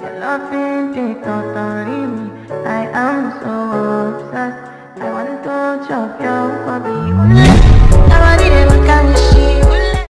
Your loving did leave me. I am so obsessed. I want to chop your body.